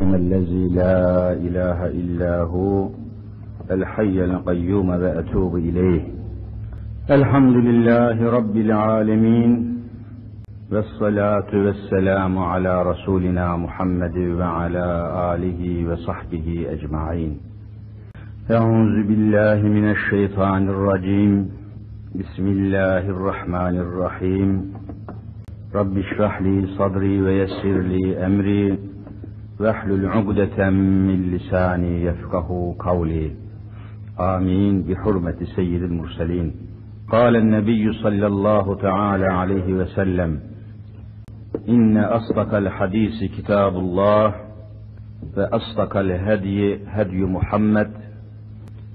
الذي لا إله إلا هو الحي القيوم وأتوب إليه. الحمد لله رب العالمين والصلاة والسلام على رسولنا محمد وعلى آله وصحبه أجمعين. أعوذ بالله من الشيطان الرجيم. بسم الله الرحمن الرحيم. رب اشرح لي صدري ويسر لي أمري. واحلل عقدة من لساني يفقه قولي. آمين. بحرمة سيد المرسلين. قال النبي صلى الله تعالى عليه وسلم إن أصدق الحديث كتاب الله فأصدق الهدي هدي محمد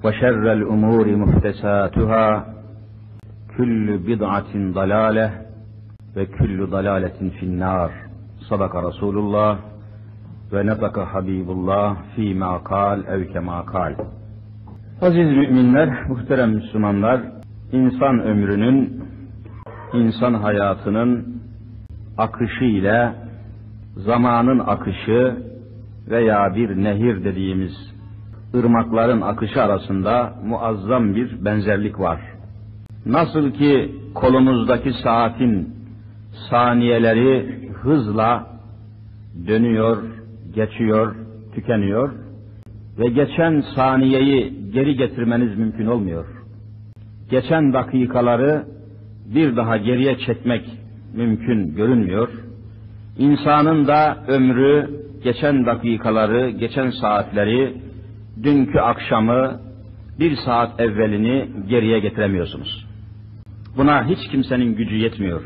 وشر الأمور محدثاتها كل بضعة ضلالة وكل ضلالة في النار. صدق رسول الله. ve nefaka Habibullah fîmâ kal ev kemâ kal. Aziz müminler, muhterem Müslümanlar, insan ömrünün, insan hayatının akışı ile zamanın akışı veya bir nehir dediğimiz ırmakların akışı arasında muazzam bir benzerlik var. Nasıl ki kolumuzdaki saatin saniyeleri hızla dönüyor, geçiyor, tükeniyor ve geçen saniyeyi geri getirmeniz mümkün olmuyor. Geçen dakikaları bir daha geriye çekmek mümkün görünmüyor. İnsanın da ömrü, geçen dakikaları, geçen saatleri, dünkü akşamı, bir saat evvelini geriye getiremiyorsunuz. Buna hiç kimsenin gücü yetmiyor.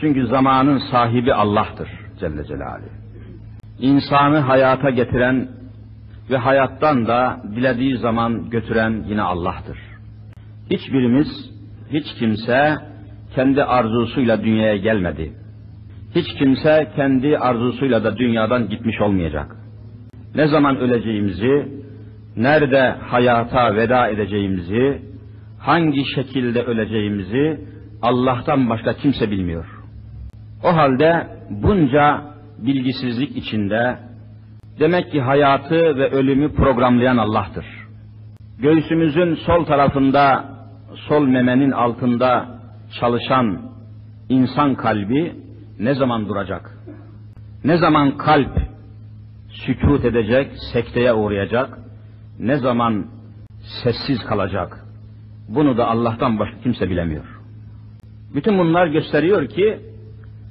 Çünkü zamanın sahibi Allah'tır Celle Celaluhu. İnsanı hayata getiren ve hayattan da dilediği zaman götüren yine Allah'tır. Hiçbirimiz, hiç kimse kendi arzusuyla dünyaya gelmedi. Hiç kimse kendi arzusuyla da dünyadan gitmiş olmayacak. Ne zaman öleceğimizi, nerede hayata veda edeceğimizi, hangi şekilde öleceğimizi Allah'tan başka kimse bilmiyor. O halde bunca bilgisizlik içinde demek ki hayatı ve ölümü programlayan Allah'tır. Göğsümüzün sol tarafında, sol memenin altında çalışan insan kalbi ne zaman duracak? Ne zaman kalp sükut edecek, sekteye uğrayacak? Ne zaman sessiz kalacak? Bunu da Allah'tan başka kimse bilemiyor. Bütün bunlar gösteriyor ki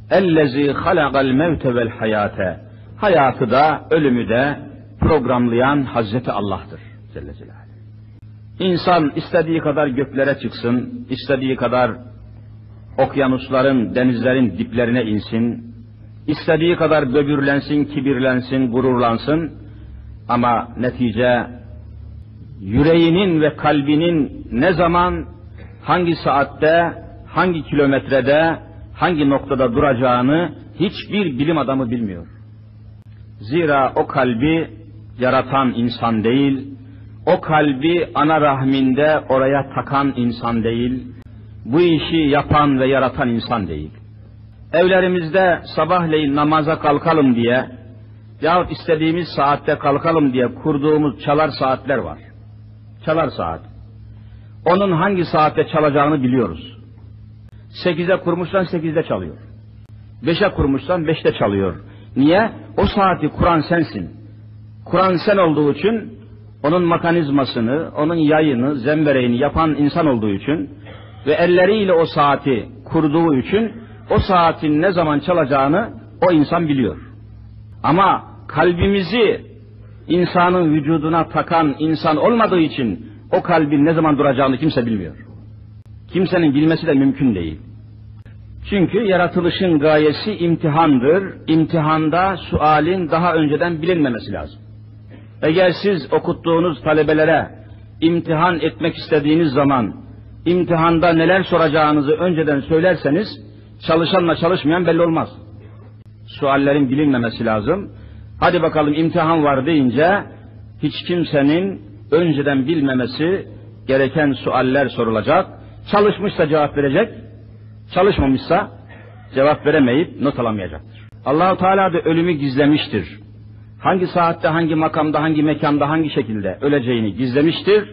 Ellezî halakal mevte vel hayate. Hayatı da ölümü de programlayan Hazreti Allah'tır. Celle. İnsan istediği kadar göklere çıksın, istediği kadar okyanusların, denizlerin diplerine insin, istediği kadar böbürlensin, kibirlensin, gururlansın ama netice yüreğinin ve kalbinin ne zaman, hangi saatte, hangi kilometrede, hangi noktada duracağını hiçbir bilim adamı bilmiyor. Zira o kalbi yaratan insan değil, o kalbi ana rahminde oraya takan insan değil, bu işi yapan ve yaratan insan değil. Evlerimizde sabahleyin namaza kalkalım diye yahut istediğimiz saatte kalkalım diye kurduğumuz çalar saatler var. Çalar saat. Onun hangi saatte çalacağını biliyoruz. Sekize kurmuşsan sekizde çalıyor. Beşe kurmuşsan beşte çalıyor. Niye? O saati kuran sensin. Kuran sen olduğu için onun mekanizmasını, onun yayını, zembereğini yapan insan olduğu için ve elleriyle o saati kurduğu için o saatin ne zaman çalacağını o insan biliyor. Ama kalbimizi insanın vücuduna takan insan olmadığı için o kalbin ne zaman duracağını kimse bilmiyor. Kimsenin bilmesi de mümkün değil. Çünkü yaratılışın gayesi imtihandır. İmtihanda sualin daha önceden bilinmemesi lazım. Eğer siz okuttuğunuz talebelere imtihan etmek istediğiniz zaman imtihanda neler soracağınızı önceden söylerseniz çalışanla çalışmayan belli olmaz. Suallerin bilinmemesi lazım. Hadi bakalım imtihan var deyince hiç kimsenin önceden bilmemesi gereken sualler sorulacak. Çalışmışsa cevap verecek, çalışmamışsa cevap veremeyip not alamayacaktır. Allahu Teala da ölümü gizlemiştir. hangi saatte, hangi makamda, hangi mekanda, hangi şekilde öleceğini gizlemiştir.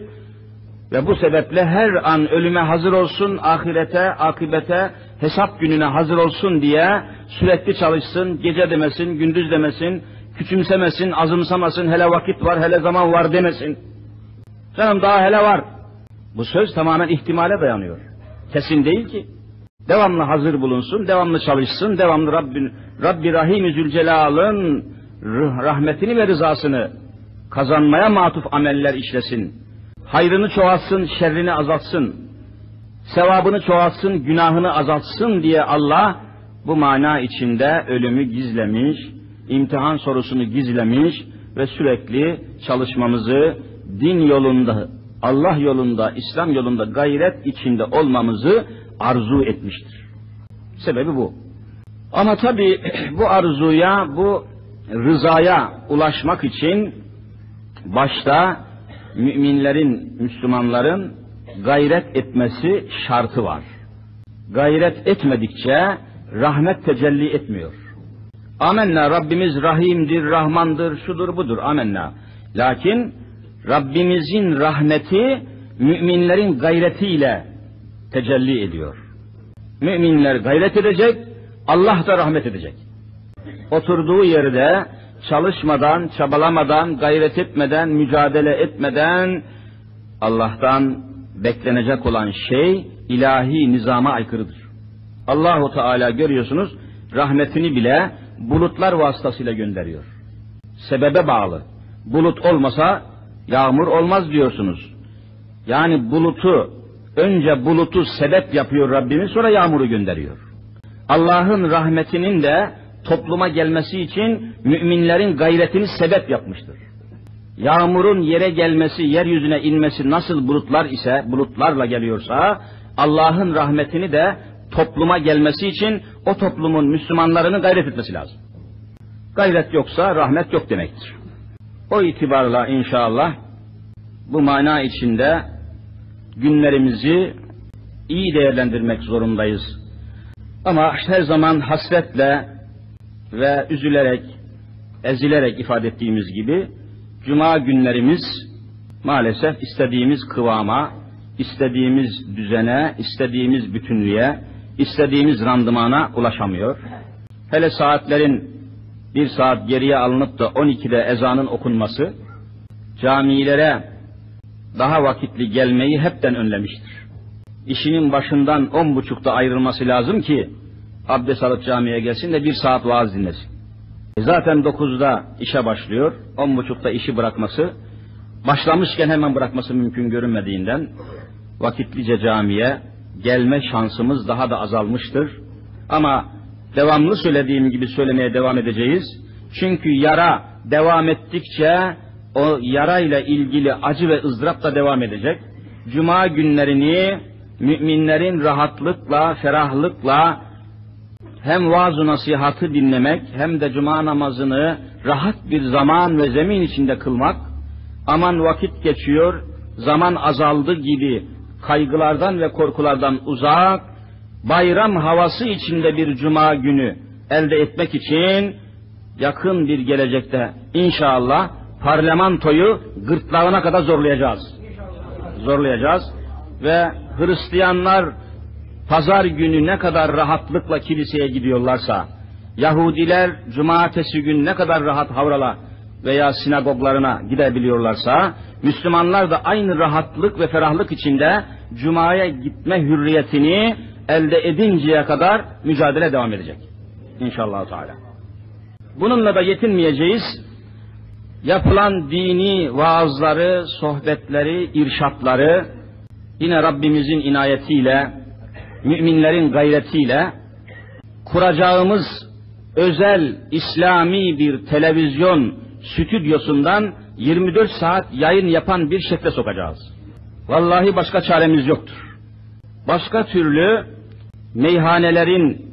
Ve bu sebeple her an ölüme hazır olsun, ahirete, akibete, hesap gününe hazır olsun diye sürekli çalışsın, gece demesin, gündüz demesin, küçümsemesin, azımsamasın, hele vakit var, hele zaman var demesin. Canım daha hele var. Bu söz tamamen ihtimale dayanıyor. Kesin değil ki. Devamlı hazır bulunsun, devamlı çalışsın, devamlı Rabbi, Rabbi Rahim-i Zülcelal'ın rahmetini ve rızasını kazanmaya matuf ameller işlesin. Hayrını çoğaltsın, şerrini azaltsın. Sevabını çoğaltsın, günahını azaltsın diye Allah bu mana içinde ölümü gizlemiş, imtihan sorusunu gizlemiş ve sürekli çalışmamızı din yolunda, Allah yolunda, İslam yolunda gayret içinde olmamızı arzu etmiştir. Sebebi bu. Ama tabi bu arzuya, bu rızaya ulaşmak için başta müminlerin, Müslümanların gayret etmesi şartı var. Gayret etmedikçe rahmet tecelli etmiyor. Amenna Rabbimiz rahimdir, rahmandır, şudur budur amenna. Lakin Rabbimizin rahmeti müminlerin gayretiyle tecelli ediyor. Müminler gayret edecek, Allah da rahmet edecek. Oturduğu yerde çalışmadan, çabalamadan, gayret etmeden, mücadele etmeden Allah'tan beklenecek olan şey ilahi nizama aykırıdır. Allahu Teala görüyorsunuz rahmetini bile bulutlar vasıtasıyla gönderiyor. Sebebe bağlı. Bulut olmasa yağmur olmaz diyorsunuz. Yani bulutu önce bulutu sebep yapıyor Rabbimiz sonra yağmuru gönderiyor. Allah'ın rahmetinin de topluma gelmesi için müminlerin gayretini sebep yapmıştır. Yağmurun yere gelmesi, yeryüzüne inmesi nasıl bulutlar ise, bulutlarla geliyorsa, Allah'ın rahmetini de topluma gelmesi için o toplumun Müslümanlarının gayret etmesi lazım. Gayret yoksa rahmet yok demektir. O itibarla inşallah bu mana içinde günlerimizi iyi değerlendirmek zorundayız. Ama her zaman hasretle ve üzülerek, ezilerek ifade ettiğimiz gibi cuma günlerimiz maalesef istediğimiz kıvama, istediğimiz düzene, istediğimiz bütünlüğe, istediğimiz randımana ulaşamıyor. Hele saatlerin bir saat geriye alınıp da 12'de ezanın okunması camilere daha vakitli gelmeyi hepten önlemiştir. İşinin başından on buçukta ayrılması lazım ki abdest alıp camiye gelsin de bir saat vaaz dinlesin. E zaten dokuzda işe başlıyor, on buçukta işi bırakması, başlamışken hemen bırakması mümkün görünmediğinden vakitlice camiye gelme şansımız daha da azalmıştır. Ama devamlı söylediğim gibi söylemeye devam edeceğiz. Çünkü yara devam ettikçe o yarayla ilgili acı ve ızdırap da devam edecek. Cuma günlerini müminlerin rahatlıkla, ferahlıkla hem vaaz nasihatı dinlemek hem de cuma namazını rahat bir zaman ve zemin içinde kılmak, aman vakit geçiyor, zaman azaldı gibi kaygılardan ve korkulardan uzak, bayram havası içinde bir cuma günü elde etmek için yakın bir gelecekte inşallah parlamentoyu gırtlağına kadar zorlayacağız. Zorlayacağız ve Hristiyanlar pazar günü ne kadar rahatlıkla kiliseye gidiyorlarsa, Yahudiler cumartesi günü ne kadar rahat havrala veya sinagoglarına gidebiliyorlarsa, Müslümanlar da aynı rahatlık ve ferahlık içinde Cuma'ya gitme hürriyetini elde edinceye kadar mücadele devam edecek. İnşallah Teala. Bununla da yetinmeyeceğiz. Yapılan dini vaazları, sohbetleri, irşatları yine Rabbimizin inayetiyle, müminlerin gayretiyle kuracağımız özel İslami bir televizyon stüdyosundan 24 saat yayın yapan bir şekle sokacağız. Vallahi başka çaremiz yoktur. Başka türlü meyhanelerin,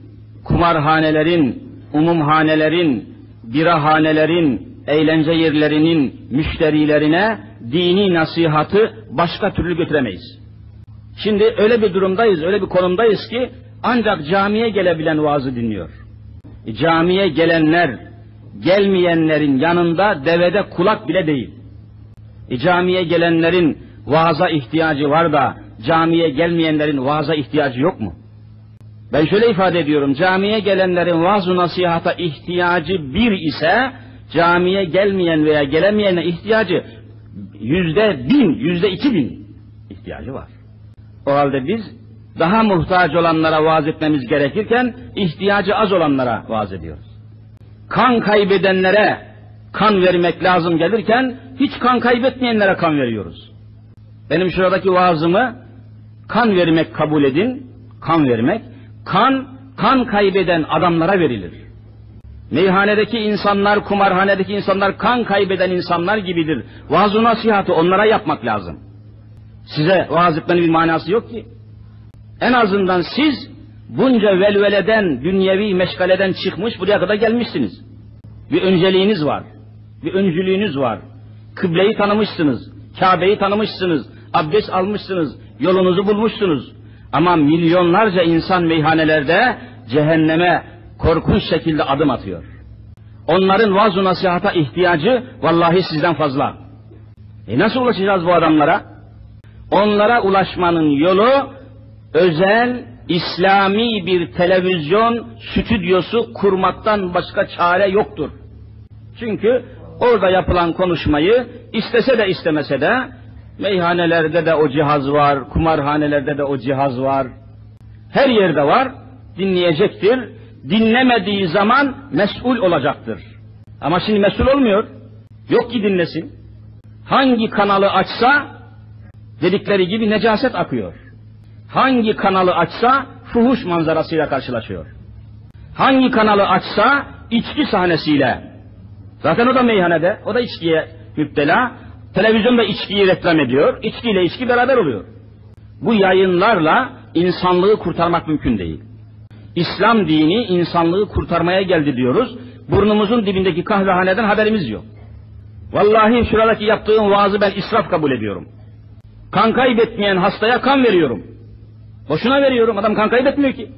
kumarhanelerin, umumhanelerin, birahanelerin, eğlence yerlerinin müşterilerine dini nasihatı başka türlü götüremeyiz. Şimdi öyle bir durumdayız, öyle bir konumdayız ki ancak camiye gelebilen vaazı dinliyor. E, camiye gelenler gelmeyenlerin yanında devede kulak bile değil. E, camiye gelenlerin vaaza ihtiyacı var da camiye gelmeyenlerin vaaza ihtiyacı yok mu? Ben şöyle ifade ediyorum, camiye gelenlerin vaaz nasihata ihtiyacı bir ise, camiye gelmeyen veya gelemeyene ihtiyacı yüzde bin, yüzde iki bin ihtiyacı var. O halde biz daha muhtaç olanlara vaaz etmemiz gerekirken, ihtiyacı az olanlara vaaz ediyoruz. Kan kaybedenlere kan vermek lazım gelirken, hiç kan kaybetmeyenlere kan veriyoruz. Benim şuradaki vaazımı kan vermek kabul edin, kan vermek, kan, kan kaybeden adamlara verilir. Meyhanedeki insanlar, kumarhanedeki insanlar kan kaybeden insanlar gibidir. Vaaz-ı nasihatı onlara yapmak lazım. Size vaaz bir manası yok ki. En azından siz bunca velveleden, dünyevi meşgaleden çıkmış buraya kadar gelmişsiniz. Bir önceliğiniz var. Bir öncülüğünüz var. Kıbleyi tanımışsınız. Kabe'yi tanımışsınız. Abdest almışsınız. Yolunuzu bulmuşsunuz. Ama milyonlarca insan meyhanelerde cehenneme korkunç şekilde adım atıyor. Onların vaaz nasihata ihtiyacı vallahi sizden fazla. E nasıl ulaşacağız bu adamlara? Onlara ulaşmanın yolu özel İslami bir televizyon stüdyosu kurmaktan başka çare yoktur. Çünkü orada yapılan konuşmayı istese de istemese de meyhanelerde de o cihaz var, kumarhanelerde de o cihaz var. Her yerde var, dinleyecektir. Dinlemediği zaman mesul olacaktır. Ama şimdi mesul olmuyor. Yok ki dinlesin. Hangi kanalı açsa dedikleri gibi necaset akıyor. Hangi kanalı açsa fuhuş manzarasıyla karşılaşıyor. Hangi kanalı açsa içki sahnesiyle. Zaten o da meyhanede, o da içkiye müptela. Televizyonda içkiyi reklam ediyor, içkiyle içki beraber oluyor. Bu yayınlarla insanlığı kurtarmak mümkün değil. İslam dini insanlığı kurtarmaya geldi diyoruz. Burnumuzun dibindeki kahvehaneden haberimiz yok. Vallahi şuradaki yaptığım vaazı ben israf kabul ediyorum. Kan kaybetmeyen hastaya kan veriyorum. Boşuna veriyorum. Adam kan kaybetmiyor ki.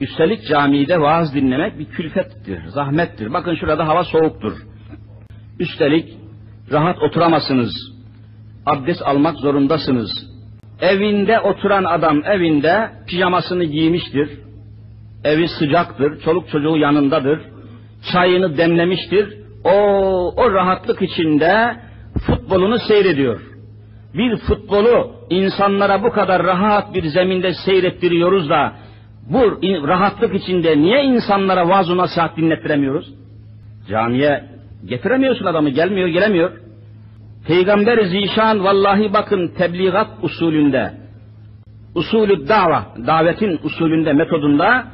Üstelik camide vaaz dinlemek bir külfettir, zahmettir. Bakın şurada hava soğuktur. Üstelik rahat oturamazsınız. Abdest almak zorundasınız. Evinde oturan adam evinde pijamasını giymiştir. Evi sıcaktır, çoluk çocuğu yanındadır. Çayını demlemiştir. O, o rahatlık içinde futbolunu seyrediyor. Bir futbolu insanlara bu kadar rahat bir zeminde seyrettiriyoruz da bu rahatlık içinde niye insanlara vaaz-ı nasihat dinlettiremiyoruz? Camiye getiremiyorsun adamı, gelmiyor, gelemiyor. Peygamber zişan vallahi bakın tebliğat usulünde, usulü dava, davetin usulünde, metodunda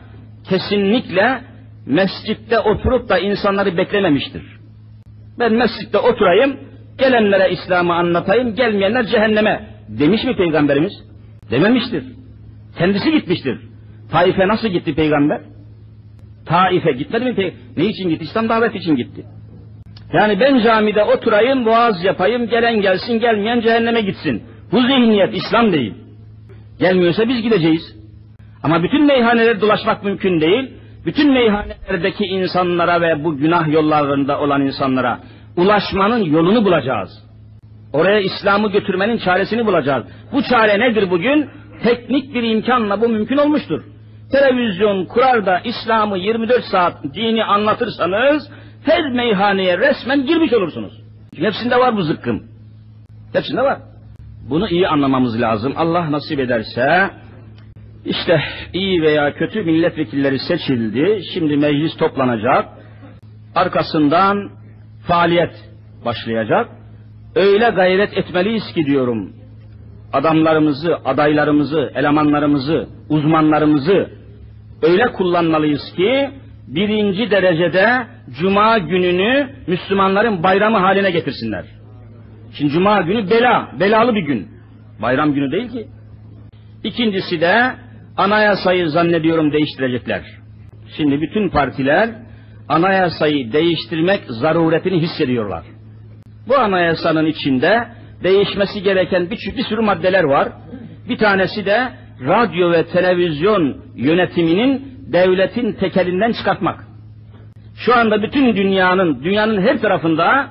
kesinlikle mescitte oturup da insanları beklememiştir. Ben mescitte oturayım, gelenlere İslam'ı anlatayım, gelmeyenler cehenneme demiş mi Peygamberimiz? Dememiştir. Kendisi gitmiştir. Taif'e nasıl gitti peygamber? Taif'e gitmedi mi? Ne için gitti? İslam davet için gitti. Yani ben camide oturayım, vaaz yapayım, gelen gelsin, gelmeyen cehenneme gitsin. Bu zihniyet İslam değil. Gelmiyorsa biz gideceğiz. Ama bütün meyhaneleri dolaşmak mümkün değil. Bütün meyhanelerdeki insanlara ve bu günah yollarında olan insanlara ulaşmanın yolunu bulacağız. Oraya İslam'ı götürmenin çaresini bulacağız. Bu çare nedir bugün? Teknik bir imkanla bu mümkün olmuştur televizyon kurar da İslam'ı 24 saat dini anlatırsanız her meyhaneye resmen girmiş olursunuz. hepsinde var bu zıkkım. Hepsinde var. Bunu iyi anlamamız lazım. Allah nasip ederse işte iyi veya kötü milletvekilleri seçildi. Şimdi meclis toplanacak. Arkasından faaliyet başlayacak. Öyle gayret etmeliyiz ki diyorum. Adamlarımızı, adaylarımızı, elemanlarımızı, uzmanlarımızı öyle kullanmalıyız ki birinci derecede cuma gününü Müslümanların bayramı haline getirsinler. Şimdi cuma günü bela, belalı bir gün. Bayram günü değil ki. İkincisi de anayasayı zannediyorum değiştirecekler. Şimdi bütün partiler anayasayı değiştirmek zaruretini hissediyorlar. Bu anayasanın içinde değişmesi gereken bir, bir sürü maddeler var. Bir tanesi de radyo ve televizyon yönetiminin devletin tekelinden çıkartmak. Şu anda bütün dünyanın, dünyanın her tarafında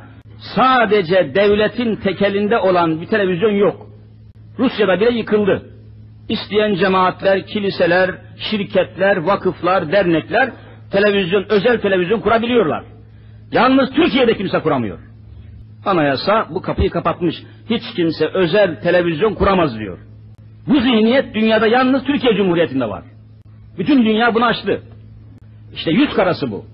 sadece devletin tekelinde olan bir televizyon yok. Rusya'da bile yıkıldı. İsteyen cemaatler, kiliseler, şirketler, vakıflar, dernekler televizyon, özel televizyon kurabiliyorlar. Yalnız Türkiye'de kimse kuramıyor. Anayasa bu kapıyı kapatmış. Hiç kimse özel televizyon kuramaz diyor. Bu zihniyet dünyada yalnız Türkiye Cumhuriyeti'nde var. Bütün dünya bunu açtı. İşte yüz karası bu.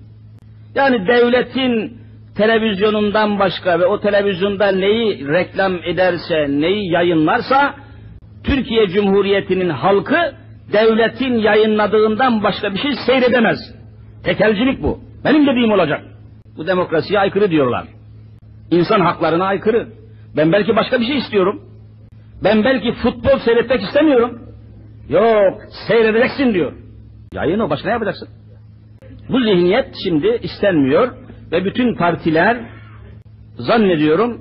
Yani devletin televizyonundan başka ve o televizyonda neyi reklam ederse, neyi yayınlarsa Türkiye Cumhuriyeti'nin halkı devletin yayınladığından başka bir şey seyredemez. Tekelcilik bu. Benim dediğim olacak. Bu demokrasiye aykırı diyorlar. İnsan haklarına aykırı. Ben belki başka bir şey istiyorum. Ben belki futbol seyretmek istemiyorum. Yok, seyredeceksin diyor. Yayın o, başka ne yapacaksın? Bu zihniyet şimdi istenmiyor ve bütün partiler zannediyorum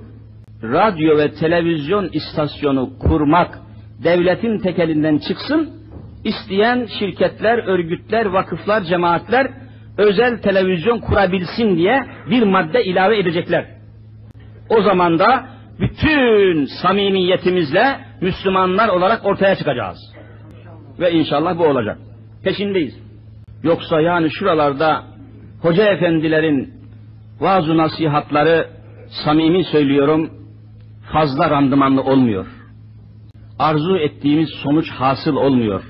radyo ve televizyon istasyonu kurmak devletin tekelinden çıksın, isteyen şirketler, örgütler, vakıflar, cemaatler özel televizyon kurabilsin diye bir madde ilave edecekler. O zaman da bütün samimiyetimizle Müslümanlar olarak ortaya çıkacağız. Ve inşallah bu olacak. Peşindeyiz. Yoksa yani şuralarda hoca efendilerin vaaz nasihatları samimi söylüyorum fazla randımanlı olmuyor. Arzu ettiğimiz sonuç hasıl olmuyor.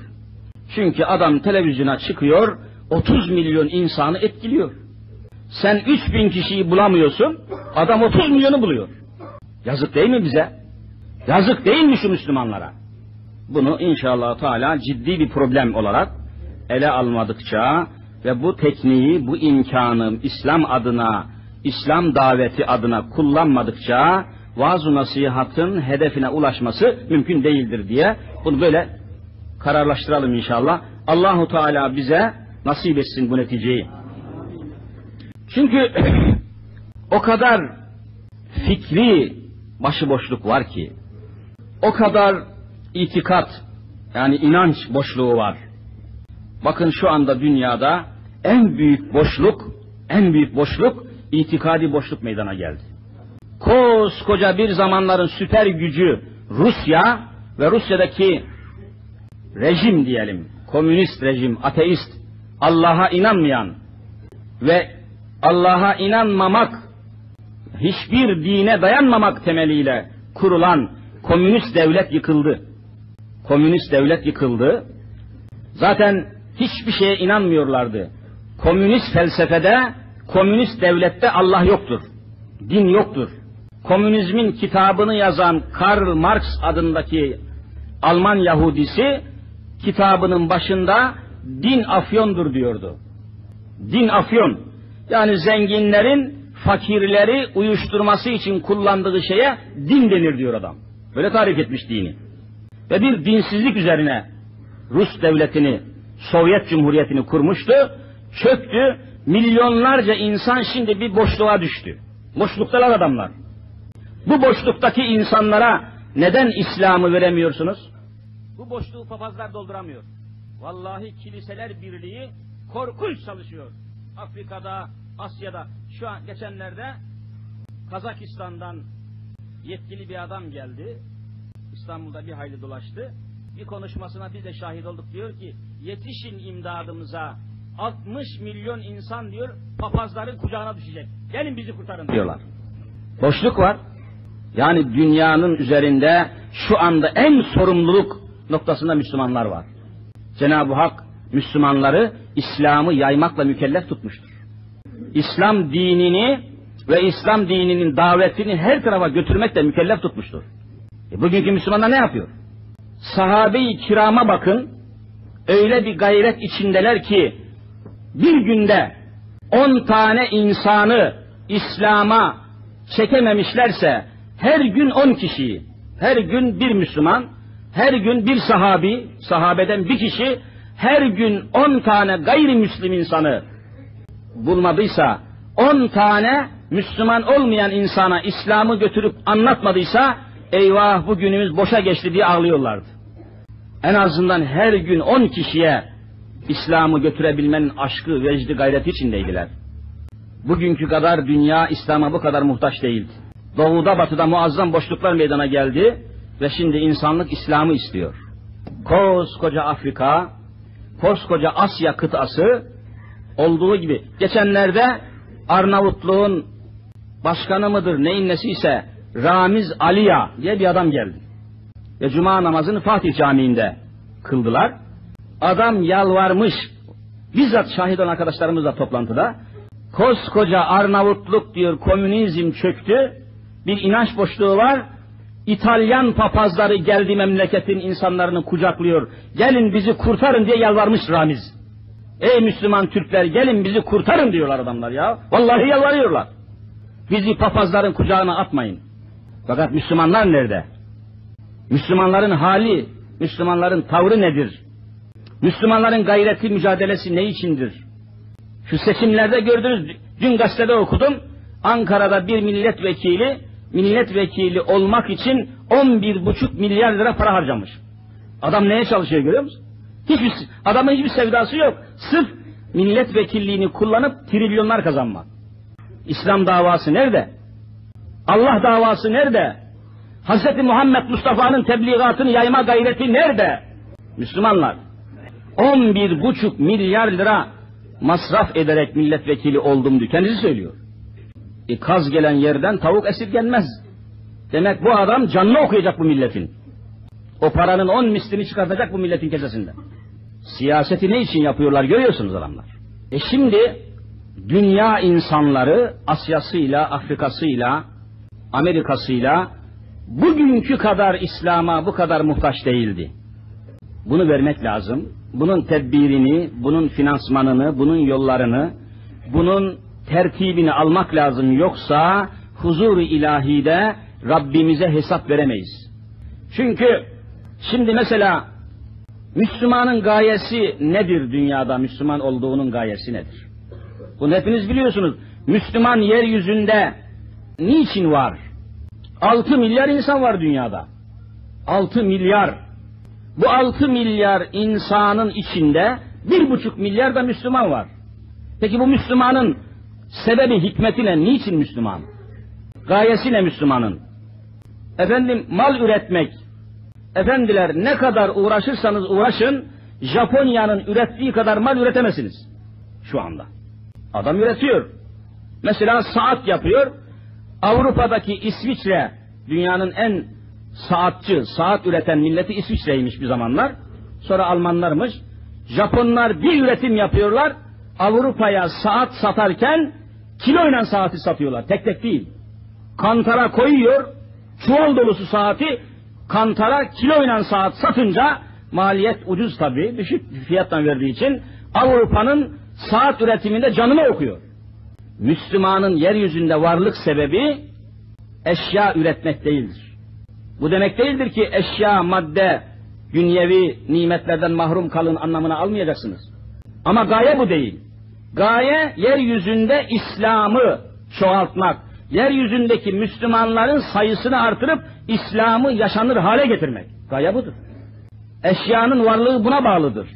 Çünkü adam televizyona çıkıyor, 30 milyon insanı etkiliyor. Sen 3 bin kişiyi bulamıyorsun, adam 30 milyonu buluyor. Yazık değil mi bize? Yazık değil mi şu Müslümanlara? Bunu inşallah Teala ciddi bir problem olarak ele almadıkça ve bu tekniği, bu imkanı İslam adına, İslam daveti adına kullanmadıkça vaaz nasihatın hedefine ulaşması mümkün değildir diye bunu böyle kararlaştıralım inşallah. Allahu Teala bize nasip etsin bu neticeyi. Çünkü o kadar fikri başıboşluk var ki, o kadar itikat yani inanç boşluğu var. Bakın şu anda dünyada en büyük boşluk, en büyük boşluk itikadi boşluk meydana geldi. Koskoca bir zamanların süper gücü Rusya ve Rusya'daki rejim diyelim, komünist rejim, ateist, Allah'a inanmayan ve Allah'a inanmamak, hiçbir dine dayanmamak temeliyle kurulan komünist devlet yıkıldı. Komünist devlet yıkıldı. Zaten hiçbir şeye inanmıyorlardı. Komünist felsefede, komünist devlette Allah yoktur. Din yoktur. Komünizmin kitabını yazan Karl Marx adındaki Alman Yahudisi kitabının başında din afyondur diyordu. Din afyon. Yani zenginlerin fakirleri uyuşturması için kullandığı şeye din denir diyor adam. Böyle tarif etmiş dini. Ve bir dinsizlik üzerine Rus devletini, Sovyet Cumhuriyeti'ni kurmuştu, çöktü, milyonlarca insan şimdi bir boşluğa düştü. Boşluktalar adamlar. Bu boşluktaki insanlara neden İslam'ı veremiyorsunuz? Bu boşluğu papazlar dolduramıyor. Vallahi kiliseler birliği korkunç çalışıyor. Afrika'da, Asya'da. Şu an geçenlerde Kazakistan'dan yetkili bir adam geldi. İstanbul'da bir hayli dolaştı. Bir konuşmasına biz de şahit olduk. Diyor ki yetişin imdadımıza 60 milyon insan diyor papazların kucağına düşecek. Gelin bizi kurtarın diyorlar. Boşluk var. Yani dünyanın üzerinde şu anda en sorumluluk noktasında Müslümanlar var. Cenab-ı Hak Müslümanları İslam'ı yaymakla mükellef tutmuştur. İslam dinini ve İslam dininin davetini her tarafa götürmekle mükellef tutmuştur. E bugünkü Müslümanlar ne yapıyor? Sahabe-i kirama bakın, öyle bir gayret içindeler ki, bir günde on tane insanı İslam'a çekememişlerse, her gün on kişiyi, her gün bir Müslüman, her gün bir sahabi, sahabeden bir kişi, her gün on tane gayrimüslim insanı bulmadıysa, on tane Müslüman olmayan insana İslam'ı götürüp anlatmadıysa, eyvah bugünümüz boşa geçti diye ağlıyorlardı. En azından her gün on kişiye İslam'ı götürebilmenin aşkı, vecdi, gayreti içindeydiler. bugünkü kadar dünya İslam'a bu kadar muhtaç değildi. Doğuda batıda muazzam boşluklar meydana geldi ve şimdi insanlık İslam'ı istiyor. Koskoca Afrika, koskoca Asya kıtası olduğu gibi geçenlerde Arnavutluğun başkanı mıdır neyin nesi ise Ramiz Aliya diye bir adam geldi. Ve cuma namazını Fatih Camii'nde kıldılar. Adam yalvarmış, bizzat şahit olan arkadaşlarımızla toplantıda, koskoca Arnavutluk diyor komünizm çöktü, bir inanç boşluğu var, İtalyan papazları geldi memleketin insanlarını kucaklıyor, gelin bizi kurtarın diye yalvarmış Ramiz. Ey Müslüman Türkler gelin bizi kurtarın diyorlar adamlar ya. Vallahi yalvarıyorlar. Bizi papazların kucağına atmayın. Fakat Müslümanlar nerede? Müslümanların hali, Müslümanların tavrı nedir? Müslümanların gayreti, mücadelesi ne içindir? Şu seçimlerde gördünüz, dün gazetede okudum, Ankara'da bir milletvekili, milletvekili olmak için 11,5 milyar lira para harcamış. Adam neye çalışıyor görüyor musun? Hiçbir, adamın hiçbir sevdası yok. Sırf milletvekilliğini kullanıp trilyonlar kazanmak. İslam davası nerede? Allah davası nerede? Hz. Muhammed Mustafa'nın tebliğatını yayma gayreti nerede? Müslümanlar, 11,5 milyar lira masraf ederek milletvekili oldum diyor. Kendisi söylüyor. E, kaz gelen yerden tavuk esirgenmez. Demek bu adam canlı okuyacak bu milletin. O paranın on mislini çıkartacak bu milletin kesesinden. Siyaseti ne için yapıyorlar görüyorsunuz adamlar. E şimdi dünya insanları Asya'sıyla, Afrika'sıyla, Amerika'sıyla bugünkü kadar İslam'a bu kadar muhtaç değildi. Bunu vermek lazım. Bunun tedbirini, bunun finansmanını, bunun yollarını, bunun tertibini almak lazım. Yoksa huzur-u ilahide Rabbimize hesap veremeyiz. Çünkü şimdi mesela Müslümanın gayesi nedir dünyada? Müslüman olduğunun gayesi nedir? Bunu hepiniz biliyorsunuz. Müslüman yeryüzünde niçin var? 6 milyar insan var dünyada. 6 milyar. Bu 6 milyar insanın içinde bir buçuk milyar da Müslüman var. Peki bu Müslümanın sebebi hikmeti ne? Niçin Müslüman? Gayesi ne Müslümanın? Efendim mal üretmek. Efendiler ne kadar uğraşırsanız uğraşın Japonya'nın ürettiği kadar mal üretemezsiniz. Şu anda. Adam üretiyor. Mesela saat yapıyor. Avrupa'daki İsviçre dünyanın en saatçı, saat üreten milleti İsviçre'ymiş bir zamanlar. Sonra Almanlarmış. Japonlar bir üretim yapıyorlar. Avrupa'ya saat satarken kiloyla saati satıyorlar. Tek tek değil. Kantara koyuyor. Çuval dolusu saati kantara kiloyla saat satınca maliyet ucuz tabii. Düşük fiyattan verdiği için Avrupa'nın saat üretiminde canını okuyor. Müslümanın yeryüzünde varlık sebebi eşya üretmek değildir. Bu demek değildir ki eşya, madde, dünyevi nimetlerden mahrum kalın anlamına almayacaksınız. Ama gaye bu değil. Gaye yeryüzünde İslam'ı çoğaltmak, yeryüzündeki Müslümanların sayısını artırıp İslam'ı yaşanır hale getirmek. Gaye budur. Eşyanın varlığı buna bağlıdır.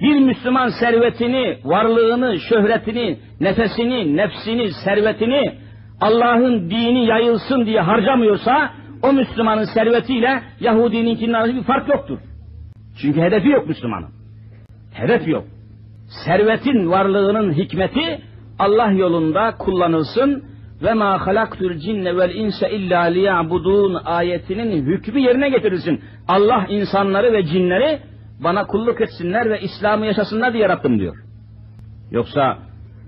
Bir Müslüman servetini, varlığını, şöhretini, nefesini, nefsini, servetini Allah'ın dini yayılsın diye harcamıyorsa o Müslümanın servetiyle Yahudininkinin arasında bir fark yoktur. Çünkü hedefi yok Müslümanın. Hedef yok. Servetin varlığının hikmeti Allah yolunda kullanılsın ve ma halaktul cinne vel insa illa liya'budun ayetinin hükmü yerine getirilsin. Allah insanları ve cinleri bana kulluk etsinler ve İslam'ı yaşasınlar diye yarattım diyor. Yoksa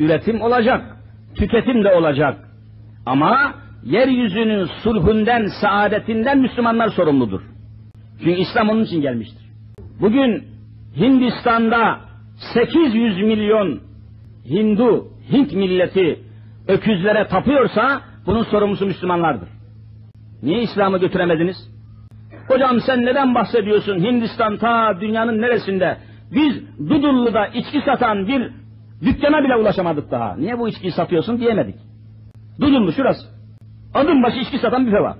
üretim olacak, tüketim de olacak. Ama yeryüzünün sulhünden, saadetinden Müslümanlar sorumludur. Çünkü İslam onun için gelmiştir. Bugün Hindistan'da 800 milyon Hindu, Hint milleti öküzlere tapıyorsa bunun sorumlusu Müslümanlardır. Niye İslam'ı götüremediniz? Hocam sen neden bahsediyorsun? Hindistan ta dünyanın neresinde? Biz Dudullu'da içki satan bir dükkana bile ulaşamadık daha. Niye bu içkiyi satıyorsun diyemedik. Dudullu şurası. Adım başı içki satan büfe var.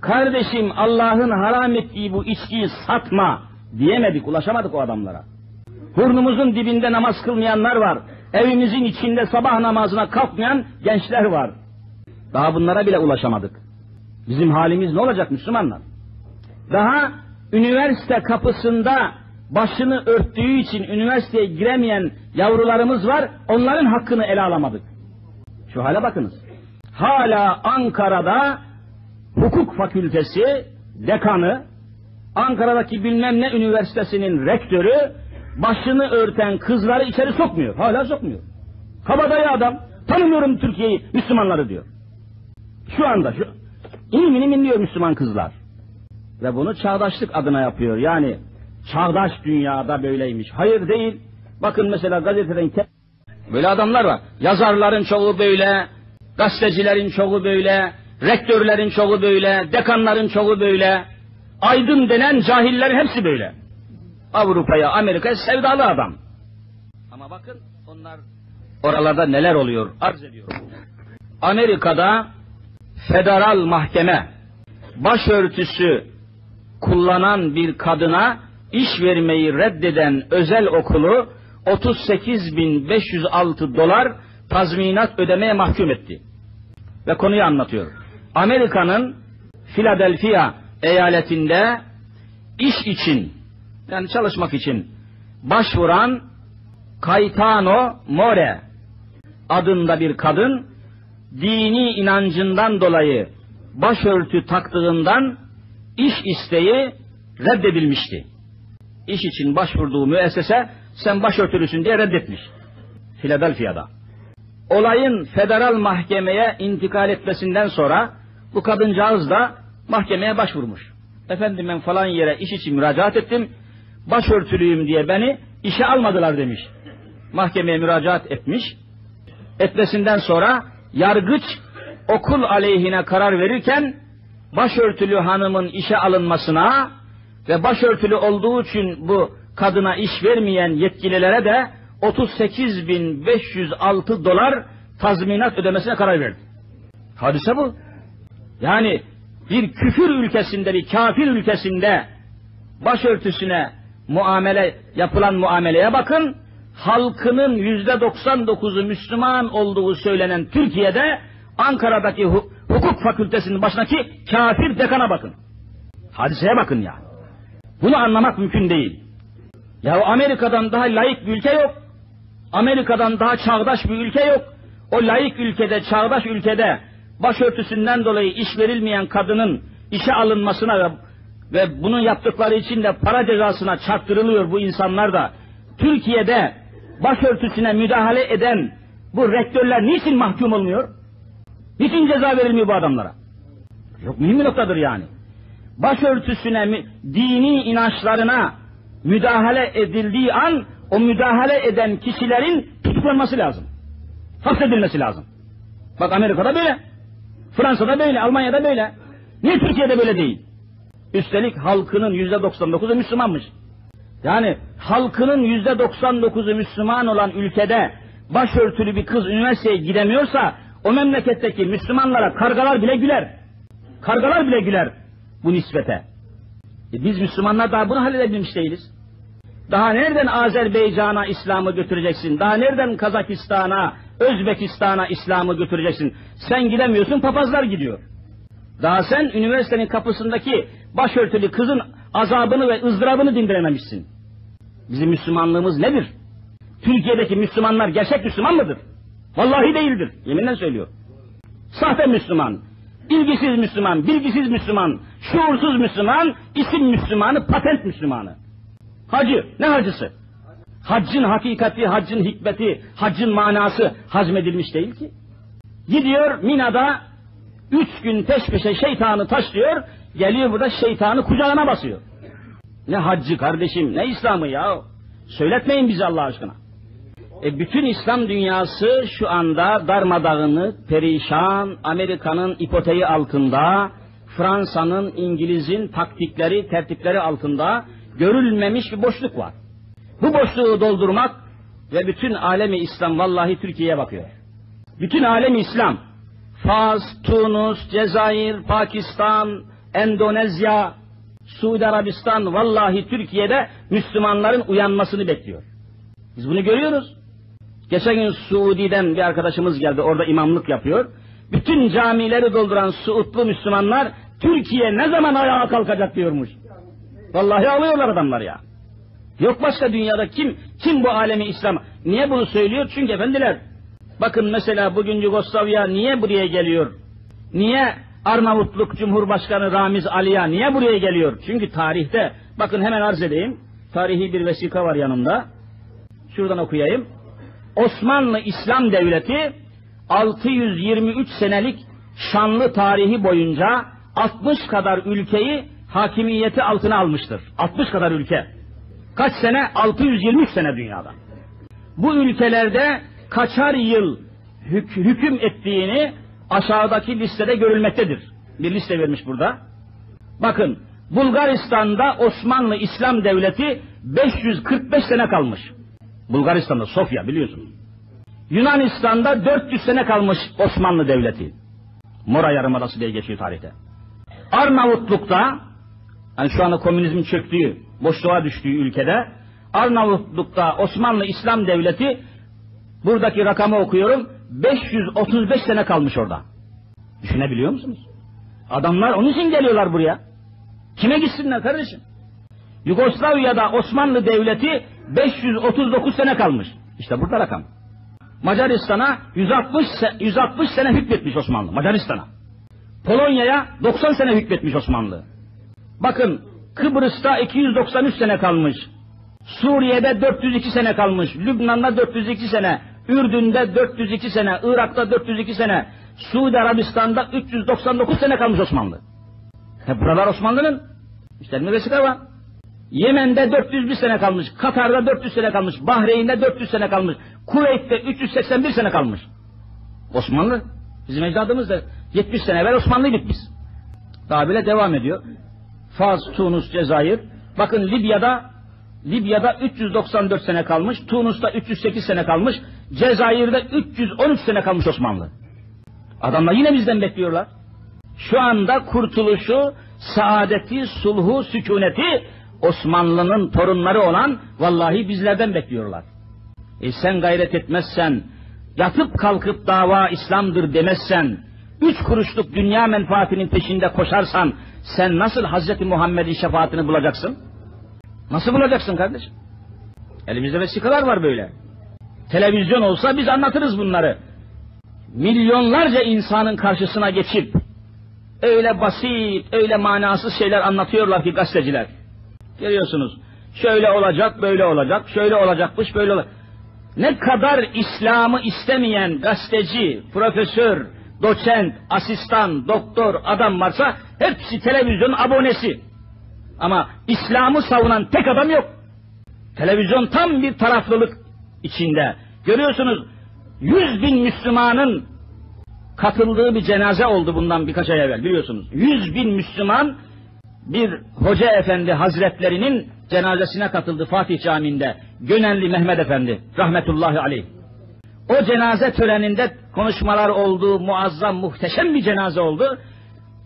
Kardeşim Allah'ın haram ettiği bu içkiyi satma diyemedik, ulaşamadık o adamlara. Burnumuzun dibinde namaz kılmayanlar var. evimizin içinde sabah namazına kalkmayan gençler var. Daha bunlara bile ulaşamadık. Bizim halimiz ne olacak Müslümanlar? Daha üniversite kapısında başını örttüğü için üniversiteye giremeyen yavrularımız var. Onların hakkını ele alamadık. Şu hale bakınız. Hala Ankara'da hukuk fakültesi dekanı, Ankara'daki bilmem ne üniversitesinin rektörü başını örten kızları içeri sokmuyor. Hala sokmuyor. Kabadayı adam. Tanımıyorum Türkiye'yi, Müslümanları diyor. Şu anda şu inim inim inliyor Müslüman kızlar. Ve bunu çağdaşlık adına yapıyor. Yani çağdaş dünyada böyleymiş. Hayır değil. Bakın mesela gazeteden böyle adamlar var. Yazarların çoğu böyle, gazetecilerin çoğu böyle, rektörlerin çoğu böyle, dekanların çoğu böyle. Aydın denen cahillerin hepsi böyle. Avrupa'ya, Amerika'ya sevdalı adam. Ama bakın onlar oralarda neler oluyor arz ediyorum. Amerika'da federal mahkeme başörtüsü kullanan bir kadına iş vermeyi reddeden özel okulu 38.506 dolar tazminat ödemeye mahkum etti. Ve konuyu anlatıyor. Amerika'nın Philadelphia eyaletinde iş için yani çalışmak için başvuran Caetano More adında bir kadın dini inancından dolayı başörtü taktığından iş isteği reddedilmişti. İş için başvurduğu müessese sen başörtülüsün diye reddetmiş. Philadelphia'da. Olayın federal mahkemeye intikal etmesinden sonra bu kadıncağız da mahkemeye başvurmuş. Efendim ben falan yere iş için müracaat ettim. Başörtülüyüm diye beni işe almadılar demiş. Mahkemeye müracaat etmiş. Etmesinden sonra yargıç okul aleyhine karar verirken başörtülü hanımın işe alınmasına ve başörtülü olduğu için bu kadına iş vermeyen yetkililere de 38.506 dolar tazminat ödemesine karar verdi. Hadise bu. Yani bir küfür ülkesinde, bir kafir ülkesinde başörtüsüne muamele yapılan muameleye bakın. Halkının yüzde 99'u Müslüman olduğu söylenen Türkiye'de Ankara'daki hukuk fakültesinin başındaki kafir dekana bakın. Hadiseye bakın ya. Bunu anlamak mümkün değil. Ya Amerika'dan daha layık bir ülke yok. Amerika'dan daha çağdaş bir ülke yok. O layık ülkede, çağdaş ülkede başörtüsünden dolayı iş verilmeyen kadının işe alınmasına ve, ve bunun yaptıkları için de para cezasına çarptırılıyor bu insanlar da. Türkiye'de başörtüsüne müdahale eden bu rektörler niçin mahkum olmuyor? Niçin ceza verilmiyor bu adamlara? Yok mühim bir noktadır yani. Başörtüsüne, dini inançlarına müdahale edildiği an o müdahale eden kişilerin tutuklanması lazım. Hapsedilmesi lazım. Bak Amerika'da böyle. Fransa'da böyle, Almanya'da böyle. Niye Türkiye'de böyle değil? Üstelik halkının yüzde 99'u Müslümanmış. Yani halkının yüzde 99'u Müslüman olan ülkede başörtülü bir kız üniversiteye gidemiyorsa o memleketteki Müslümanlara kargalar bile güler. Kargalar bile güler bu nispete. E biz Müslümanlar daha bunu halledebilmiş değiliz. Daha nereden Azerbaycan'a İslam'ı götüreceksin? Daha nereden Kazakistan'a, Özbekistan'a İslam'ı götüreceksin? Sen gidemiyorsun, papazlar gidiyor. Daha sen üniversitenin kapısındaki başörtülü kızın azabını ve ızdırabını dindirememişsin. Bizim Müslümanlığımız nedir? Türkiye'deki Müslümanlar gerçek Müslüman mıdır? Vallahi değildir. Yeminle söylüyor. Sahte Müslüman, ilgisiz Müslüman, bilgisiz Müslüman, şuursuz Müslüman, isim Müslümanı, patent Müslümanı. Hacı, ne hacısı? Haccın hakikati, haccın hikmeti, haccın manası hazmedilmiş değil ki. Gidiyor Mina'da üç gün peş peşe şeytanı taşlıyor, geliyor burada şeytanı kucağına basıyor. Ne haccı kardeşim, ne İslam'ı ya? Söyletmeyin bizi Allah aşkına. E bütün İslam dünyası şu anda darmadağını, perişan, Amerika'nın ipoteği altında, Fransa'nın, İngiliz'in taktikleri, tertipleri altında görülmemiş bir boşluk var. Bu boşluğu doldurmak ve bütün alemi İslam vallahi Türkiye'ye bakıyor. Bütün alemi İslam, Fas, Tunus, Cezayir, Pakistan, Endonezya, Suudi Arabistan vallahi Türkiye'de Müslümanların uyanmasını bekliyor. Biz bunu görüyoruz. Geçen gün Suudi'den bir arkadaşımız geldi. Orada imamlık yapıyor. Bütün camileri dolduran Suudlu Müslümanlar Türkiye ne zaman ayağa kalkacak diyormuş. Vallahi alıyorlar adamlar ya. Yok başka dünyada kim kim bu alemi İslam? Niye bunu söylüyor? Çünkü efendiler bakın mesela bugün Yugoslavya niye buraya geliyor? Niye Arnavutluk Cumhurbaşkanı Ramiz Aliya niye buraya geliyor? Çünkü tarihte bakın hemen arz edeyim. Tarihi bir vesika var yanımda. Şuradan okuyayım. Osmanlı İslam Devleti 623 senelik şanlı tarihi boyunca 60 kadar ülkeyi hakimiyeti altına almıştır. 60 kadar ülke. Kaç sene? 623 sene dünyada. Bu ülkelerde kaçar yıl hük- hüküm ettiğini aşağıdaki listede görülmektedir. Bir liste vermiş burada. Bakın Bulgaristan'da Osmanlı İslam Devleti 545 sene kalmış. Bulgaristan'da Sofya biliyorsunuz. Yunanistan'da 400 sene kalmış Osmanlı Devleti. Mora Yarımadası diye geçiyor tarihte. Arnavutluk'ta yani şu anda komünizmin çöktüğü, boşluğa düştüğü ülkede Arnavutluk'ta Osmanlı İslam Devleti buradaki rakamı okuyorum 535 sene kalmış orada. Düşünebiliyor musunuz? Adamlar onun için geliyorlar buraya. Kime gitsinler kardeşim? Yugoslavya'da Osmanlı Devleti 539 sene kalmış. İşte burada rakam. Macaristan'a 160 se- 160 sene hükmetmiş Osmanlı. Macaristan'a. Polonya'ya 90 sene hükmetmiş Osmanlı. Bakın Kıbrıs'ta 293 sene kalmış. Suriye'de 402 sene kalmış. Lübnan'da 402 sene. Ürdün'de 402 sene. Irak'ta 402 sene. Suudi Arabistan'da 399 sene kalmış Osmanlı. He buralar Osmanlı'nın. İşte bir vesika var. Yemen'de 401 sene kalmış. Katar'da 400 sene kalmış. Bahreyn'de 400 sene kalmış. Kuveyt'te 381 sene kalmış. Osmanlı. Bizim ecdadımız da 70 sene evvel Osmanlıydık biz. Daha bile devam ediyor. Faz, Tunus, Cezayir. Bakın Libya'da Libya'da 394 sene kalmış. Tunus'ta 308 sene kalmış. Cezayir'de 313 sene kalmış Osmanlı. Adamlar yine bizden bekliyorlar. Şu anda kurtuluşu, saadeti, sulhu, sükuneti Osmanlı'nın torunları olan vallahi bizlerden bekliyorlar. E sen gayret etmezsen, yatıp kalkıp dava İslam'dır demezsen, üç kuruşluk dünya menfaatinin peşinde koşarsan, sen nasıl Hazreti Muhammed'in şefaatini bulacaksın? Nasıl bulacaksın kardeşim? Elimizde vesikalar var böyle. Televizyon olsa biz anlatırız bunları. Milyonlarca insanın karşısına geçip, öyle basit, öyle manasız şeyler anlatıyorlar ki gazeteciler. Görüyorsunuz. Şöyle olacak, böyle olacak, şöyle olacakmış, böyle olacak. Ne kadar İslam'ı istemeyen gazeteci, profesör, doçent, asistan, doktor, adam varsa hepsi televizyon abonesi. Ama İslam'ı savunan tek adam yok. Televizyon tam bir taraflılık içinde. Görüyorsunuz yüz bin Müslümanın katıldığı bir cenaze oldu bundan birkaç ay evvel biliyorsunuz. Yüz bin Müslüman bir hoca efendi hazretlerinin cenazesine katıldı Fatih Camii'nde. Gönenli Mehmet Efendi rahmetullahi aleyh. O cenaze töreninde konuşmalar oldu, muazzam, muhteşem bir cenaze oldu.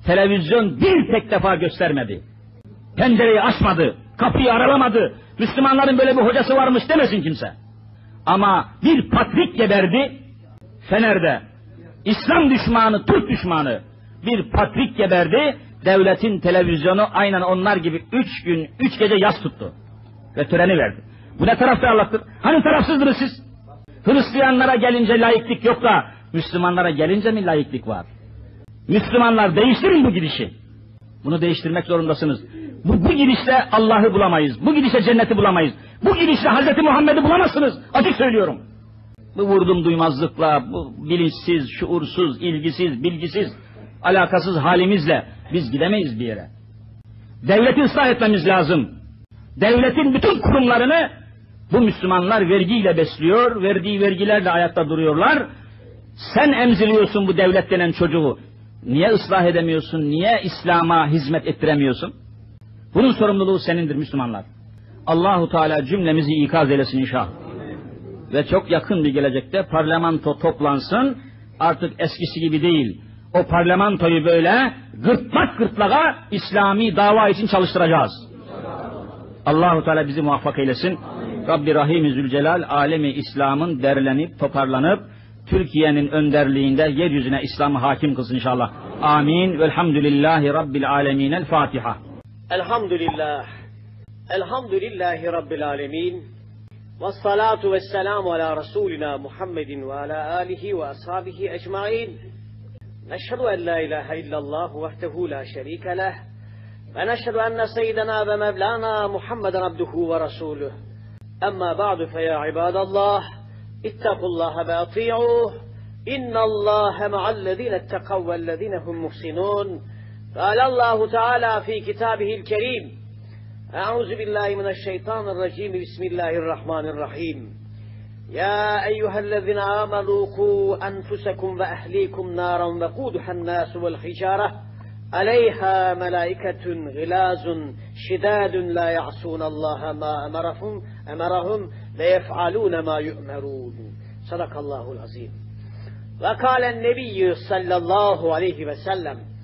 Televizyon bir tek defa göstermedi. Pencereyi açmadı, kapıyı aralamadı. Müslümanların böyle bir hocası varmış demesin kimse. Ama bir patrik geberdi Fener'de. İslam düşmanı, Türk düşmanı bir patrik geberdi. Devletin televizyonu aynen onlar gibi üç gün, üç gece yas tuttu. Ve töreni verdi. Bu ne taraftarlıktır? Hani tarafsızdınız siz? Hristiyanlara gelince layıklık yok da Müslümanlara gelince mi layıklık var? Müslümanlar değiştirin bu gidişi. Bunu değiştirmek zorundasınız. Bu, bu gidişle Allah'ı bulamayız. Bu gidişle cenneti bulamayız. Bu gidişle Hazreti Muhammed'i bulamazsınız. Açık söylüyorum. Bu vurdum duymazlıkla, bu bilinçsiz, şuursuz, ilgisiz, bilgisiz, alakasız halimizle biz gidemeyiz bir yere. Devleti ıslah etmemiz lazım. Devletin bütün kurumlarını bu Müslümanlar vergiyle besliyor, verdiği vergilerle ayakta duruyorlar. Sen emziriyorsun bu devlet denen çocuğu. Niye ıslah edemiyorsun, niye İslam'a hizmet ettiremiyorsun? Bunun sorumluluğu senindir Müslümanlar. Allahu Teala cümlemizi ikaz eylesin inşallah. Ve çok yakın bir gelecekte parlamento toplansın, artık eskisi gibi değil. O parlamentoyu böyle gırtlak gırtlağa İslami dava için çalıştıracağız. Allahu Teala bizi muvaffak eylesin. Rabbi Rahim Zülcelal alemi İslam'ın derlenip toparlanıp Türkiye'nin önderliğinde yeryüzüne İslam'ı hakim kılsın inşallah. Amin. Velhamdülillahi Rabbil alemin. El Fatiha. Elhamdülillah. Elhamdülillahi Rabbil alemin. Ve salatu ve selamu ala Resulina Muhammedin ve ala alihi ve ashabihi ecmain. نشهد أن لا إله إلا الله وحده لا شريك له ونشهد أن سيدنا ومبلانا محمد عبده ورسوله. أما بعد فيا عباد الله اتقوا الله وأطيعوه إن الله مع الذين اتقوا والذين هم محسنون. قال الله تعالى في كتابه الكريم أعوذ بالله من الشيطان الرجيم بسم الله الرحمن الرحيم. يا أيها الذين آمنوا قوا أنفسكم وأهليكم نارا وقودها الناس والحجارة عليها ملائكة غلاز شداد لا يعصون الله ما أمرهم أمرهم ليفعلون ما يؤمرون صدق الله العظيم وقال النبي صلى الله عليه وسلم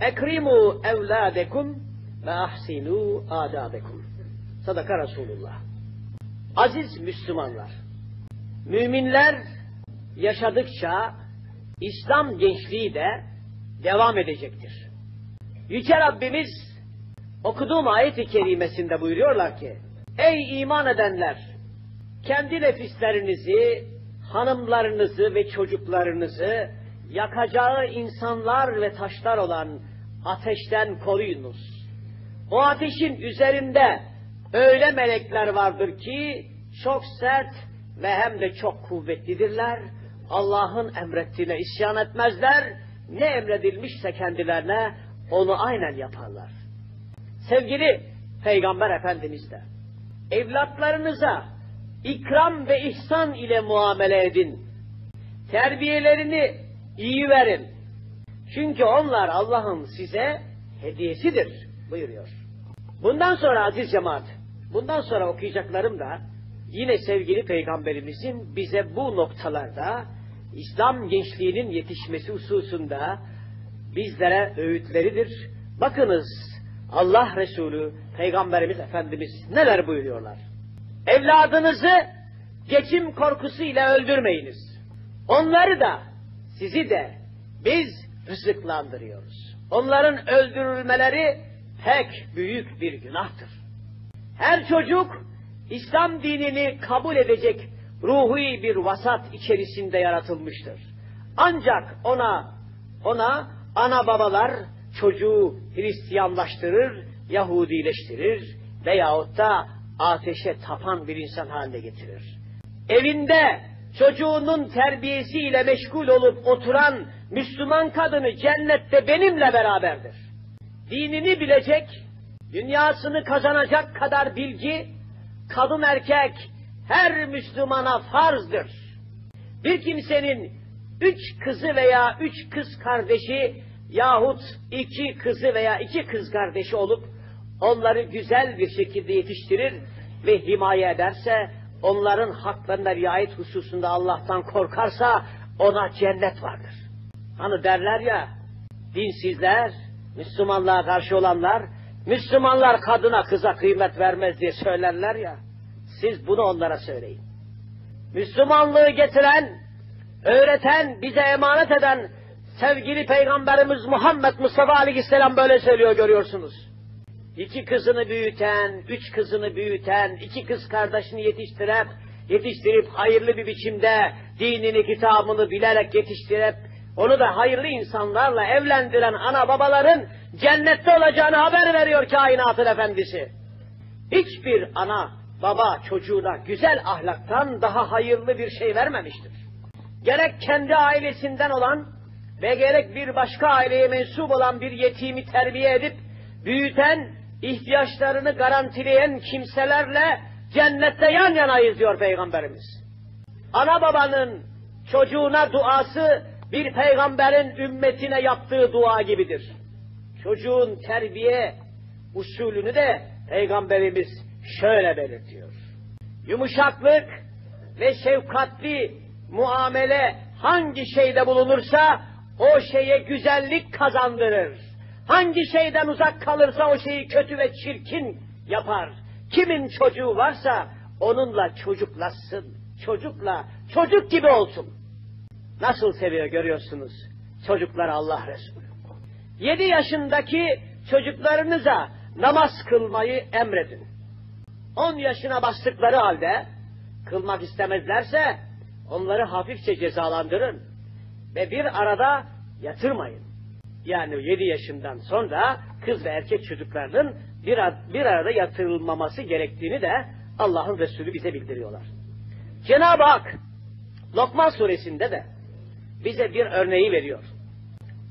Ekrimu evladekum ve ahsinu adabekum. Sadaka Resulullah. Aziz Müslümanlar, müminler yaşadıkça İslam gençliği de devam edecektir. Yüce Rabbimiz okuduğum ayet-i kerimesinde buyuruyorlar ki, Ey iman edenler! Kendi nefislerinizi, hanımlarınızı ve çocuklarınızı yakacağı insanlar ve taşlar olan ateşten koruyunuz. O ateşin üzerinde öyle melekler vardır ki çok sert ve hem de çok kuvvetlidirler. Allah'ın emrettiğine isyan etmezler. Ne emredilmişse kendilerine onu aynen yaparlar. Sevgili Peygamber Efendimiz de evlatlarınıza ikram ve ihsan ile muamele edin. Terbiyelerini iyi verin. Çünkü onlar Allah'ın size hediyesidir buyuruyor. Bundan sonra aziz cemaat, bundan sonra okuyacaklarım da yine sevgili peygamberimizin bize bu noktalarda İslam gençliğinin yetişmesi hususunda bizlere öğütleridir. Bakınız Allah Resulü Peygamberimiz Efendimiz neler buyuruyorlar. Evladınızı geçim korkusuyla öldürmeyiniz. Onları da sizi de biz rızıklandırıyoruz. Onların öldürülmeleri pek büyük bir günahtır. Her çocuk İslam dinini kabul edecek ruhi bir vasat içerisinde yaratılmıştır. Ancak ona ona ana babalar çocuğu Hristiyanlaştırır, Yahudileştirir veyahut da ateşe tapan bir insan haline getirir. Evinde çocuğunun terbiyesiyle meşgul olup oturan Müslüman kadını cennette benimle beraberdir. Dinini bilecek, dünyasını kazanacak kadar bilgi, kadın erkek her Müslümana farzdır. Bir kimsenin üç kızı veya üç kız kardeşi yahut iki kızı veya iki kız kardeşi olup onları güzel bir şekilde yetiştirir ve himaye ederse onların haklarına riayet hususunda Allah'tan korkarsa ona cennet vardır. Hani derler ya, dinsizler, Müslümanlığa karşı olanlar, Müslümanlar kadına kıza kıymet vermez diye söylerler ya, siz bunu onlara söyleyin. Müslümanlığı getiren, öğreten, bize emanet eden sevgili Peygamberimiz Muhammed Mustafa Aleyhisselam böyle söylüyor görüyorsunuz. İki kızını büyüten, üç kızını büyüten, iki kız kardeşini yetiştirip, yetiştirip hayırlı bir biçimde dinini, kitabını bilerek yetiştirip, onu da hayırlı insanlarla evlendiren ana babaların cennette olacağını haber veriyor kainatın efendisi. Hiçbir ana, baba çocuğuna güzel ahlaktan daha hayırlı bir şey vermemiştir. Gerek kendi ailesinden olan ve gerek bir başka aileye mensup olan bir yetimi terbiye edip büyüten, ihtiyaçlarını garantileyen kimselerle cennette yan yanayız diyor Peygamberimiz. Ana babanın çocuğuna duası bir peygamberin ümmetine yaptığı dua gibidir. Çocuğun terbiye usulünü de peygamberimiz şöyle belirtiyor. Yumuşaklık ve şefkatli muamele hangi şeyde bulunursa o şeye güzellik kazandırır. Hangi şeyden uzak kalırsa o şeyi kötü ve çirkin yapar. Kimin çocuğu varsa onunla çocuklaşsın. Çocukla, çocuk gibi olsun. Nasıl seviyor görüyorsunuz çocuklar Allah Resulü. Yedi yaşındaki çocuklarınıza namaz kılmayı emredin. On yaşına bastıkları halde kılmak istemezlerse onları hafifçe cezalandırın ve bir arada yatırmayın. Yani yedi yaşından sonra kız ve erkek çocuklarının bir, bir arada yatırılmaması gerektiğini de Allah'ın Resulü bize bildiriyorlar. Cenab-ı Hak Lokman suresinde de bize bir örneği veriyor.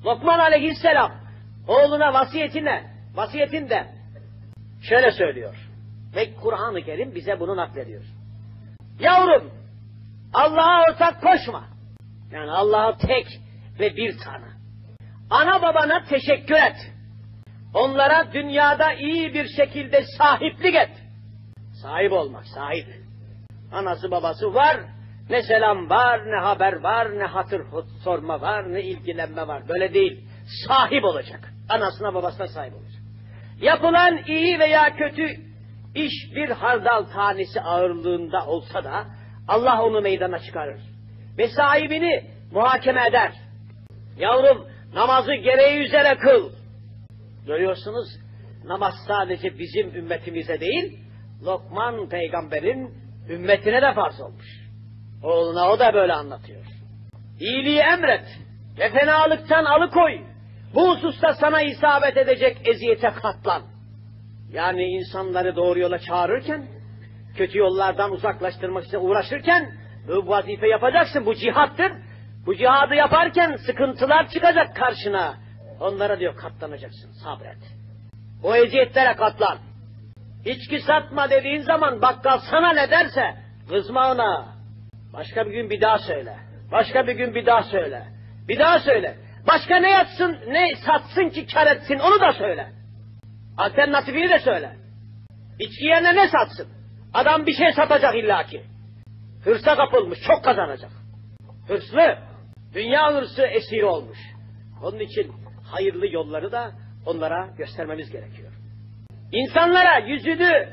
Lokman aleyhisselam oğluna vasiyetine, vasiyetinde şöyle söylüyor. Ve Kur'an-ı Kerim bize bunu naklediyor. Yavrum Allah'a ortak koşma. Yani Allah'a tek ve bir tane. Ana babana teşekkür et. Onlara dünyada iyi bir şekilde sahiplik et. Sahip olmak, sahip. Anası babası var, ne selam var, ne haber var, ne hatır sorma var, ne ilgilenme var. Böyle değil. Sahip olacak. Anasına babasına sahip olacak. Yapılan iyi veya kötü iş bir hardal tanesi ağırlığında olsa da Allah onu meydana çıkarır. Ve sahibini muhakeme eder. Yavrum namazı gereği üzere kıl. Görüyorsunuz namaz sadece bizim ümmetimize değil, Lokman peygamberin ümmetine de farz olmuş. Oğluna o da böyle anlatıyor. İyiliği emret ve fenalıktan alıkoy. Bu hususta sana isabet edecek eziyete katlan. Yani insanları doğru yola çağırırken, kötü yollardan uzaklaştırmak için uğraşırken, bu vazife yapacaksın, bu cihattır. Bu cihadı yaparken sıkıntılar çıkacak karşına. Onlara diyor katlanacaksın, sabret. O eziyetlere katlan. İçki satma dediğin zaman bakkal sana ne derse, kızma ona. Başka bir gün bir daha söyle. Başka bir gün bir daha söyle. Bir daha söyle. Başka ne yatsın, ne satsın ki kar etsin onu da söyle. Alternatifini de söyle. İçki yerine ne satsın? Adam bir şey satacak illaki. Hırsa kapılmış, çok kazanacak. Hırslı, dünya hırsı esiri olmuş. Onun için hayırlı yolları da onlara göstermemiz gerekiyor. İnsanlara yüzünü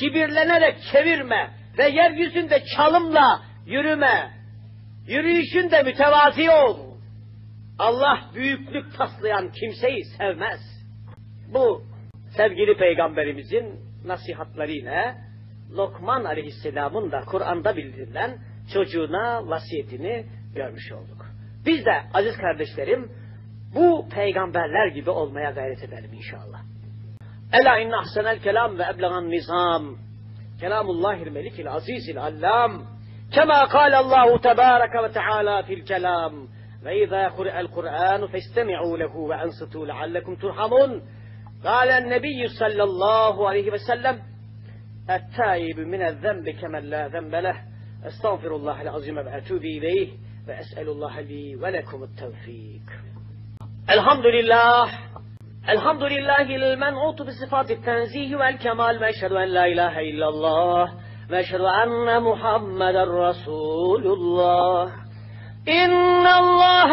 kibirlenerek çevirme ve yeryüzünde çalımla yürüme. Yürüyüşünde mütevazi ol. Allah büyüklük taslayan kimseyi sevmez. Bu sevgili peygamberimizin nasihatlarıyla Lokman aleyhisselamın da Kur'an'da bildirilen çocuğuna vasiyetini görmüş olduk. Biz de aziz kardeşlerim bu peygamberler gibi olmaya gayret edelim inşallah. Ela inne ahsenel kelam ve eblegan nizam. Kelamullahil melikil azizil allam. كما قال الله تبارك وتعالى في الكلام فإذا قرأ القرآن فاستمعوا له وأنصتوا لعلكم ترحمون. قال النبي صلى الله عليه وسلم التائب من الذنب كمن لا ذنب له. أستغفر الله العظيم وأتوب إليه وأسأل الله لي ولكم التوفيق. الحمد لله الحمد لله المنعوت بصفات التنزيه والكمال وأشهد أن لا إله إلا الله. واشهد أن محمدا رسول الله. إن الله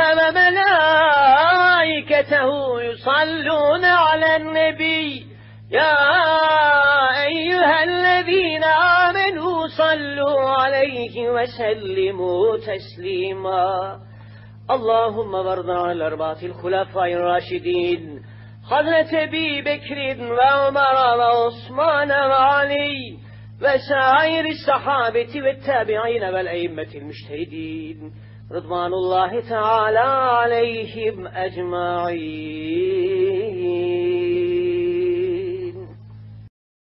وملائكته يصلون على النبي. يا أيها الذين آمنوا صلوا عليه وسلموا تسليما. اللهم وارض عن الأربعة الخلفاء الراشدين حضرة أبي بكر وعمر وعثمان وعلي. وسائر الصحابة والتابعين والأئمة المجتهدين رضوان الله تعالى عليهم أجمعين.